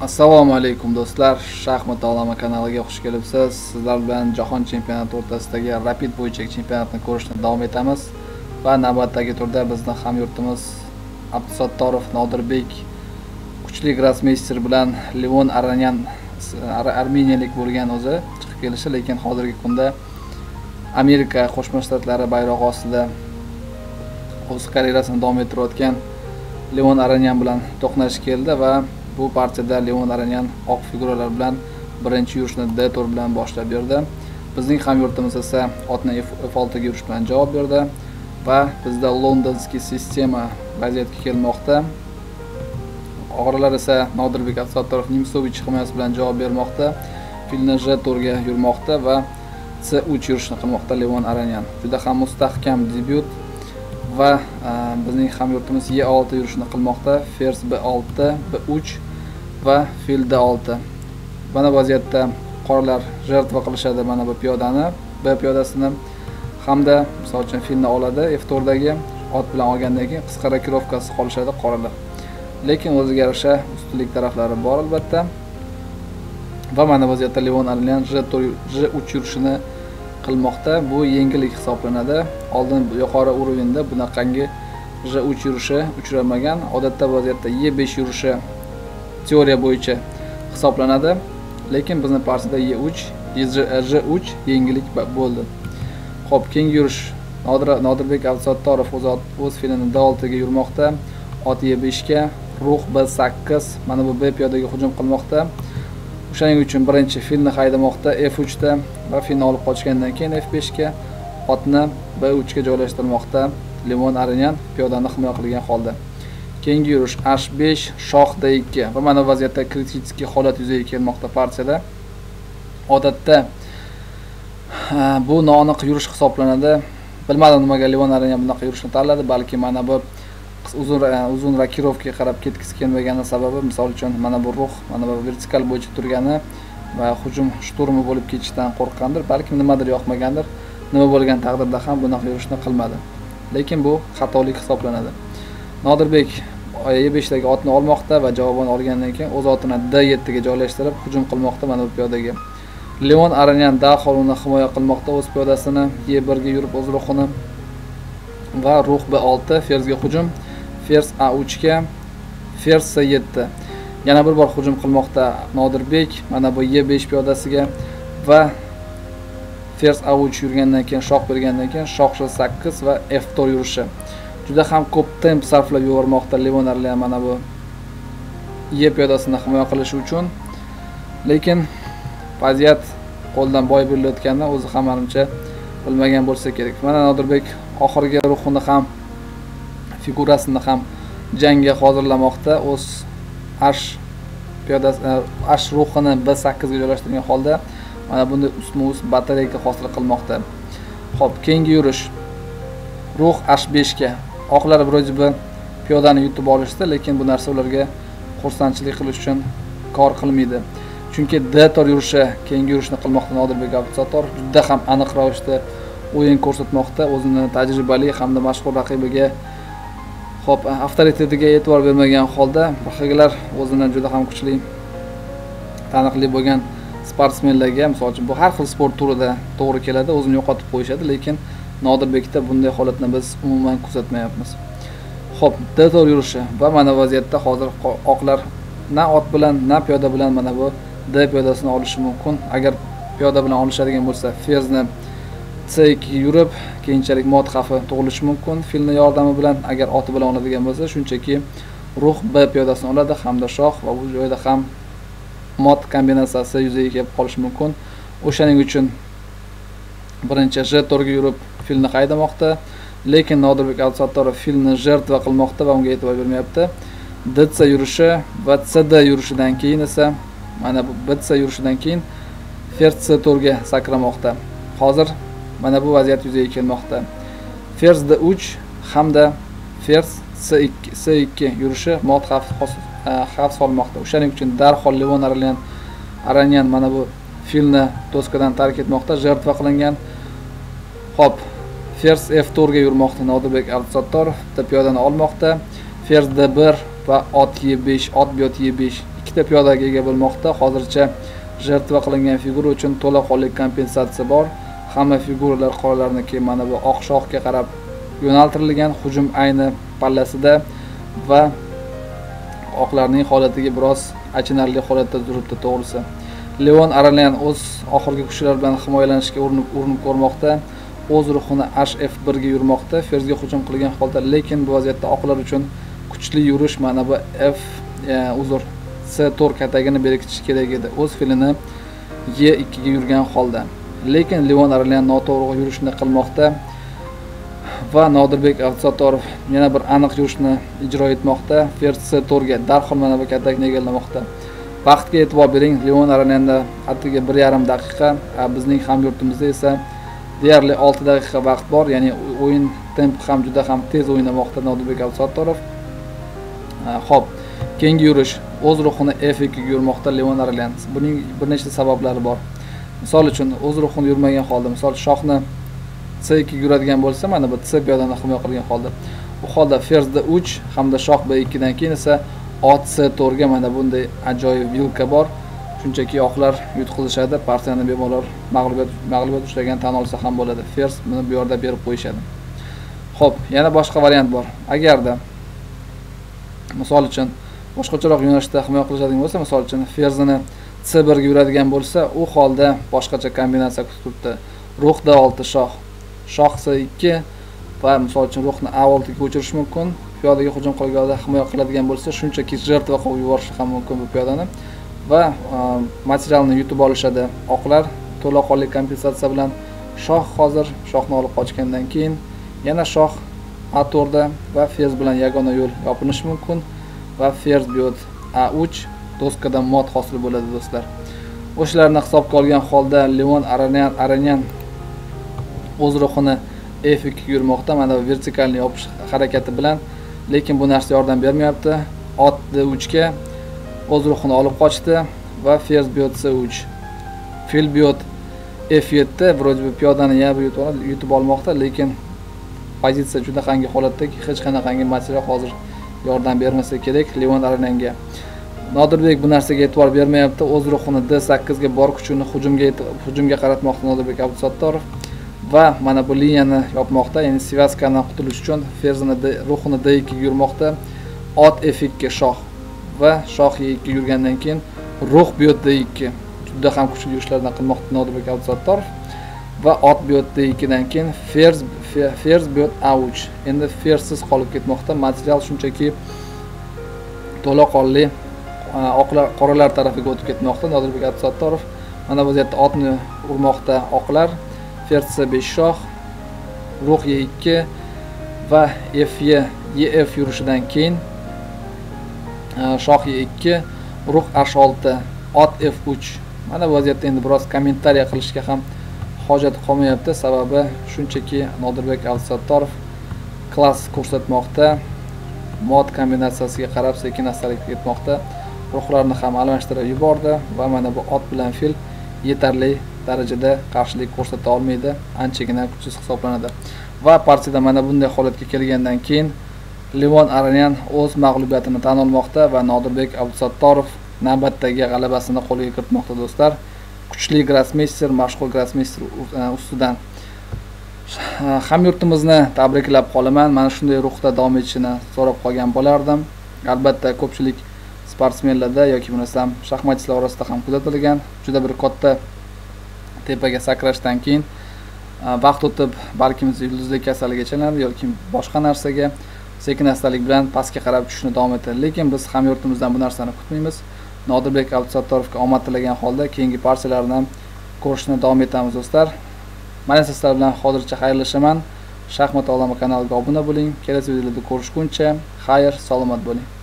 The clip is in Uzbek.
assalomu alaykum do'stlar. Shaxmat olami kanaliga xush kelibsiz. Sizlar bilan jahon chempionati o'rtasidagi rapid bo'yicha chempionatni ko'rishni davom etamiz. Va navbatdagi turda bizni hamyurtimiz abdusattorov nodirbek kuchli grossmeyster bilan levon aranyan armeniyalik bo'lgan o'zi chiqib kelishi lekin hozirgi kunda amerika qo'shma shtatlari bayrog'i ostida o'z karyerasini davom ettirayotgan levon aranyan bilan to'qnash keldi va bu partiyada leon aranyan oq figuralar bilan birinchi yurishni D4 bilan boshlab berdi. Bizning hamyurtimiz esa otni f oltiga yurish bilan javob berdi va bizda londonskiy sistema vaziyatga kelmoqda. Og'rilar esa nodirbek Asatov nimsovich himoyasi bilan javob bermoqda. Filni j to'rga yurmoqda va C3 yurishni qilmoqda levon aranyan juda ham mustahkam debyut va e, bizning hamyurtimiz e olti yurishni qilmoqda. Fers B6, B3 va filda olti. Mana vaziyatda qoralar жертва qilishadi mana bu piyodani. B piyodasini hamda misol uchun filni oladi f to'rdagi ot bilan olgandan keyin qisqa rokirovkasi qolishadi qoralar lekin o'ziga yarasha ustunlik taraflari bor albatta. Va mana vaziyatda levon alyan j uch yurishini qilmoqda. Bu yengillik hisoblanadi. Oldin yuqori уровеньda bunaqangi j uch yurishi uchramagan. Odatda vaziyatda e besh yurishi teoriya bo'yicha hisoblanadi lekin bizni partiyada e3 j 3 yengillik bo'ldi. Ho'p keyingi yurish. Nodirbek abdusattorov o'z o'z filini d oltiga yurmoqda. Ot e beshga ruh b sakkiz mana bu b piyodaga hujum qilmoqda. O'shaning uchun birinchi filni haydamoqda f uchda va filni olib qochgandan keyin f beshga otni b uchga joylashtirmoqda. Limon arinyan piyodani himoya qilgan holda. Keyingi yurish h besh shoh d ikki. Va mana vaziyatda kritik holat yuzaga kelmoqda partiyada. Odatda bu noaniq yurish hisoblanadi. Bilmadim nimaga levon ham bunaqa yurishni tanladi balki mana bu uzun uzun rokirovkaga qarab ketgisi kelmagani sababi misol uchun mana bu ruh mana bu vertikal bo'yicha turgani va hujum shturmi bo'lib ketishidan qo'rqqandir balkim nimadir yoqmagandir. Nima bo'lgan taqdirda ham bunaqa yurishni qilmadi. Lekin bu xatolik hisoblanadi. Nodirbek e beshdagi otni olmoqda va javobini olgandan keyin o'z otini d yettiga joylashtirib hujum qilmoqda mana bu piyodaga leon aranyan darhol uni himoya qilmoqda o'z piyodasini. E birga yurib o'z ruhini va ruh b olti ferzga hujum. Ferz a uchga ferz c yetti. Yana bir bor hujum qilmoqda nodirbek mana bu e besh piyodasiga va fers a uch yurgandan keyin shoh bergandan keyin shoh sh sakkiz va f to'rt yurishi. Juda ham ko'p temp sarflab yubormoqda levonarlar mana bu e piyodasini himoya qilish uchun. Lekin vaziyat qo'ldan boy berilayotganini o'zi ham manimcha bilmagan bo'lsa kerak. Mana nodirbek oxirgi ruhini ham figurasini ham jangga hozirlamoqda. O'z h piyodasi e, h ruhini b sakkizga joylashtirgan holda mana bunday ustma ust batareyka hosil qilmoqda. Ho'p keyingi yurish. Ruh h beshga. Oqlar bir бы piyodani yutib olishdi lekin bu narsa ularga xursandchilik qilish uchun kor qilmaydi. Chunki d tor yurishi keyingi yurishni qilmoqda nodirbek abdusattorov juda ham aniq ravishda o'yin ko'rsatmoqda o'zini tajribali hamda mashhur raqibiga Xo'p, avtoritetiga e'tibor bermagan holda boshqalar o'zini juda ham kuchli taniqli bo'lgan sportsmenlarga misol uchun bu har xil sport turida to'g'ri keladi o'zini yo'qotib qo'yishadi lekin nodirbekda bunday holatni biz umuman kuzatmayapmiz. Ho'p d yurishi va mana vaziyatda hozir oqlar na ot bilan na piyoda bilan mana bu d piyodasini olishi mumkin. Agar piyoda bilan olishadigan bo'lsa fezni c yurib keyinchalik mot xavfi tug'ilishi mumkin filni yordami bilan. Agar oti bilan oladigan bo'lsa shunchaki ruh b piyodasini oladi hamda shoh va bu joyda ham mot kombinatsiyasi yuzaga kelib qolishi mumkin. O'shaning uchun birinchi j yurib filni haydamoqda lekin nodirbek abdusattorov filni жертва qilmoqda va unga e'tibor bermayapti. Dc yurishi va cd yurishidan keyin esa mana bu bc yurishidan keyin ferz c to'rga sakramoqda. Hozir mana bu vaziyat yuzaga kelmoqda. Ferz d uch hamda ferz c ikki c ikki yurishi mod xavf e, xavf solmoqda. O'shaning uchun darhol levon aranyan aranyan mana bu filni doskadan tark etmoqda jertva qilingan. Ho'p fers f to'rtga yurmoqda nodirbek abdusattorov bitta piyodani olmoqda. Fers d bir va ot y5 ot biyot y5 ikkita piyodaga ega bo'lmoqda. Hozircha jertva qilingan figura uchun to'laqonli kompensatsiya bor. Hamma figuralar qoralarniki mana bu oq shoxga qarab yo'naltirilgan hujum ayni pallasida va oqlarning holatiga biroz achinarli holatda turibdi to'g'risi. Leon aralyan o'z oxirgi kuchlar bilan himoyalanishga urinib urinib ko'rmoqda. O'z ruhini hf birga yurmoqda. Ferzga hujum qilgan holda lekin bu vaziyatda oqlar uchun kuchli yurish mana bu f e, uzr C4 katagini berkitish kerak edi. O'z filini e ikkiga yurgan holda. Lekin leon aralyan noto'g'ri yurishni qilmoqda va nodirbek abdusatorov yana bir aniq yurishni ijro etmoqda. Fers c to'rtga darhol mana bu katakni egallamoqda. Vaqtga e'tibor bering leon aralenda atigi bir yarim daqiqa bizning hamyurtimizda esa deyarli olti daqiqa vaqt bor ya'ni o'yin temp ham juda ham tez o'ynamoqda nodibek abdusatorov ho'p keyingi yurish o'z ruhini f ikkiga yurmoqda leon arlen buning bir nechta sabablari bor. Misol uchun o'z ruhini yurmagan holda misol shohni c ikkiga yuradigan bo'lsa mana bu c piyodani himoya qilgan holda. Bu holda ferzda uch hamda shoh b ikkidan keyin esa ot c mana bunday ajoyib vilka bor. Shunchaki oqlar yutqizishadi partiyani bemalol mag'lubiyat mag'lubiyat ushlagan tan olsa ham bo'ladi. Fers buni bu yerda berib qo'yishadi. Ho'p yana boshqa variant bor. Agarda misol uchun boshqacharoq yo'nalishda himoya qilishadigan bo'lsa misol uchun ferzini c birga yuradigan bo'lsa u holda boshqacha kombinatsiya kutib turibdi. Ruh d olti shoh shoh c ikki va misol uchun ruhni a oltiga ko'chirish mumkin. Piyodaga hujum qilganda himoya qiladigan bo'lsa shunchaki жертва qilib yuborishi ham mumkin bu piyodani. Va e, materialni yutib olishadi. Oqlar to'laqonli kompensatsiya bilan shoh hozir shohni olib qochgandan keyin yana shoh a va ferz bilan yagona yo'l yopinishi mumkin va ferz biyot a uch doskadan mod hosil bo'ladi do'stlar. O'shalarni hisobga olgan holda leon aranyan aranyan o'z ruhini f ikkiga yurmoqda mana bu vertikalni yopish harakati bilan lekin bu narsa yordam bermayapti. Ot d uchga o'z ruhini olib qochdi va fers biyot c uch. Fil f yetti вроде бы piyodani yana yutib olmoqda lekin pozitsiya juda qangi holatdaki hech qanaqangi material hozir yordam bermasa kerak leon arananga nodirbek bu narsaga e'tibor bermayapti o'z ruhini d sakkizga bor kuchini hujumga hujumga qaratmoqda nodirbek abdusattorov va mana bu liniyani yopmoqda. Ya'ni svязкаdan qutulish uchun ferzini ruhini d ikkiga yurmoqda. Ot f ikki shoh va shoh e ikki yurgandan keyin ruh biyot d ikki juda ham kuchli yurishlardan qilmoqda nodirbek abdusattorov va ot biyot d ikkidan keyin ferz ferz bu a endi ferzsiz qolib ketmoqda. Material shunchaki to'laqonli oqlar qoralar tarafiga o'tib ketmoqda. Nodirbek abdusattorov mana bu vaziyatda otni urmoqda oqlar. Ferz besh shoh ruh e2 va fy ef yurishidan keyin e, shoh e2 ruh h6 ot f3 mana bu vaziyatda endi biroz kommentariya qilishga ham hojat qolmayapti. Sababi shunchaki nodirbek abdusattorov klass ko'rsatmoqda. Mod kombinatsiyasiga qarab sekin astalik ketmoqda. Ruhlarni ham almashtirib yubordi va mana bu ot bilan fil yetarli darajada qarshilik ko'rsata olmaydi. Anchagina kuchsiz hisoblanadi. Va partiyada mana bunday holatga kelgandan keyin levon aranyan o'z mag'lubiyatini tan olmoqda va nodirbek abdusattorov navbatdagi g'alabasini qo'lga kiritmoqda do'stlar. Kuchli grossmeyster mashhur grossmeyster uh, ustidan. Hamyurtimizni tabriklab qolaman. Mana shunday ruhda davom etishini so'rab qolgan bo'lardim. Albatta ko'pchilik sportsmenlarda yoki bo'lmasam shaxmatchilar orasida ham kuzatilgan. Juda bir katta tepaga sakrashdan keyin vaqt o'tib balkim yulduzlik kasaliga chalinadi yoki boshqa narsaga sekin astalik bilan pastga qarab tushishni davom etadi. Lekin biz hamyurtimizdan bu narsani kutmaymiz. Nodirbek abdusattorovga omad tilagan holda keyingi partiyalarni ko'rishni davom etamiz do'stlar. Mana sizlar bilan hozircha xayrlashaman. Shaxmat olami kanaliga obuna bo'ling. Kelasi videolarda ko'rishguncha xayr salomat bo'ling.